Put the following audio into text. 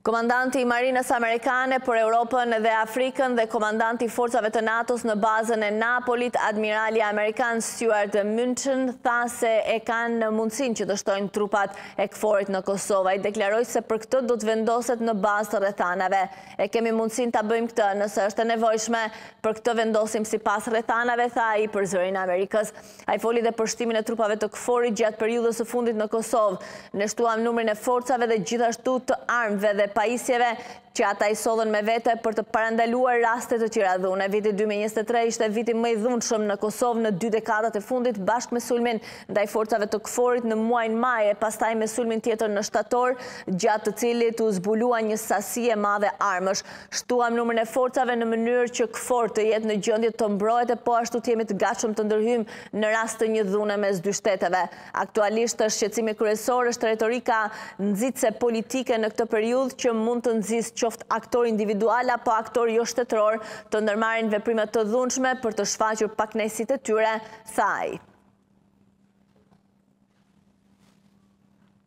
Komandanti i Marinës Amerikane për Europën dhe Afrikën dhe Komandanti i Forcave të NATO-s në bazën e Napolit, Admirali Amerikan Stuart Munsch, tha se e kanë mundësinë që të shtojnë trupat e KFOR-it në Kosovë. Ai deklaroi se për këtë do të vendoset në bazë të rrethanave. E kemi mundësinë ta bëjmë këtë, nëse është e nevojshme, për këtë vendosim sipas rrethanave, tha ai për Zërin e Amerikës. Ai foli dhe për shtimin e trupave të KFOR-it gjatë periudhës së fundit në Kosovë. Ne shtuam numrin e forcave dhe gjithashtu të armëve dhe pajisjeve që ata i sollën me vete për të parandaluar raste të tjera dhune. Viti dy mijë e njëzet e tre ishte viti më i dhunshëm në Kosovë në dy dekadat e fundit bashkë me sulmin ndaj forcave të KFOR-it në muajin maj e pastaj me sulmin tjetër në shtator gjatë të cilit u zbulua një sasi e madhe armësh. Shtuam numrin e forcave në mënyrë që KFOR të jetë në gjendje të mbrohet e po ashtu të jemi të gatshëm të ndërhyjmë në rast të një dhune mes dy shteteve. Aktualisht është, shqetësimi kryesor është retorika nxitëse politike në këtë periudhë që mund të nxisë qoftë aktorë individualë apo aktorë joshtetërorë të ndërmarrin veprime të dhunshme për të shfaqur pakënaqësitë e tyre, tha ai.